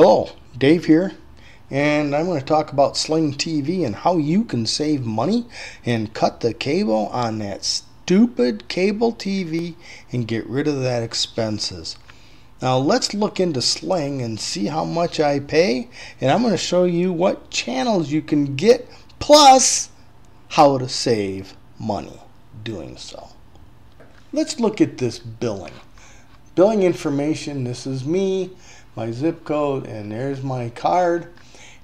Hello, Dave here, and I'm going to talk about Sling TV and how you can save money and cut the cable on that stupid cable TV and get rid of that expenses. Now let's look into Sling and see how much I pay, and I'm going to show you what channels you can get plus how to save money doing so. Let's look at this billing. Billing information, this is me my zip code and there's my card.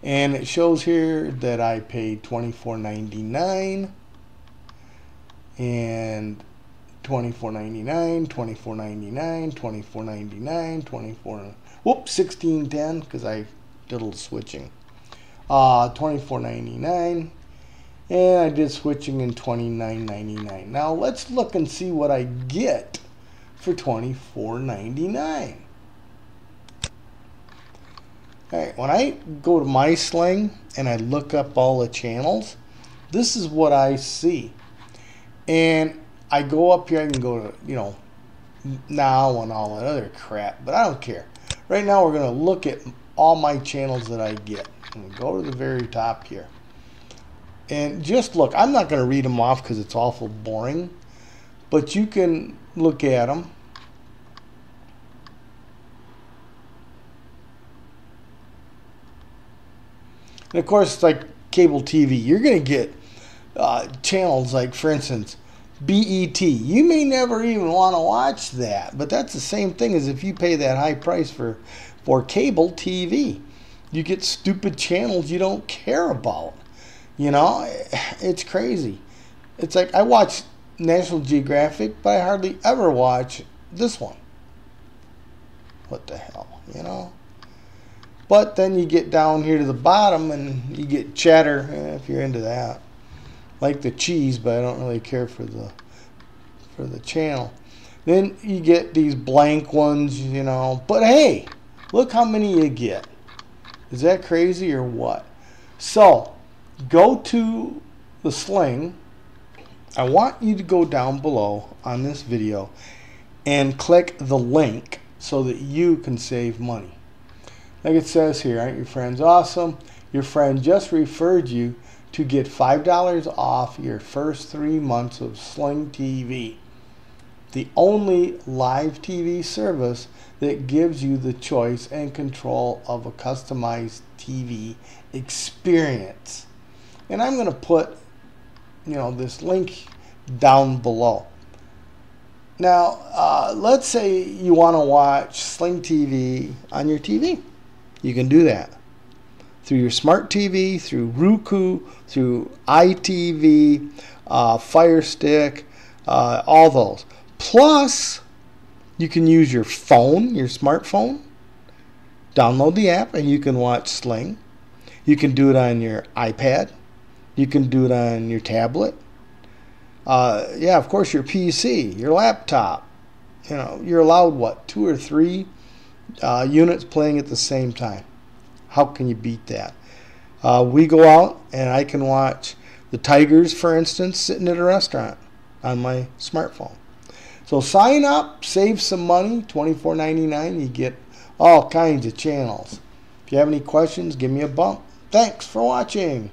And it shows here that I paid $24.99 and $24.99 $24.99 $24.99 24 whoops 16.10 because I did a little switching. Uh, $24.99 and I did switching in $29.99 now let's look and see what I get for $24.99 Alright, when I go to my sling and I look up all the channels, this is what I see. And I go up here, I can go to, you know, now and all that other crap, but I don't care. Right now we're going to look at all my channels that I get. And go to the very top here. And just look, I'm not going to read them off because it's awful boring, but you can look at them And of course, like cable TV, you're going to get uh, channels like, for instance, BET. You may never even want to watch that, but that's the same thing as if you pay that high price for, for cable TV. You get stupid channels you don't care about. You know, it's crazy. It's like I watch National Geographic, but I hardly ever watch this one. What the hell, you know? But then you get down here to the bottom and you get cheddar eh, if you're into that. Like the cheese, but I don't really care for the for the channel. Then you get these blank ones, you know. But hey, look how many you get. Is that crazy or what? So, go to the sling. I want you to go down below on this video and click the link so that you can save money. Like it says here, aren't your friends awesome? Your friend just referred you to get $5 off your first three months of Sling TV. The only live TV service that gives you the choice and control of a customized TV experience. And I'm going to put, you know, this link down below. Now, uh, let's say you want to watch Sling TV on your TV. You can do that through your smart TV, through Roku, through iTV, uh, Fire Stick, uh, all those. Plus, you can use your phone, your smartphone, download the app, and you can watch Sling. You can do it on your iPad. You can do it on your tablet. Uh, yeah, of course, your PC, your laptop. You know, you're allowed what two or three uh, units playing at the same time. How can you beat that? Uh, we go out and I can watch the Tigers, for instance, sitting at a restaurant on my smartphone. So sign up, save some money, $24.99. You get all kinds of channels. If you have any questions, give me a bump. Thanks for watching.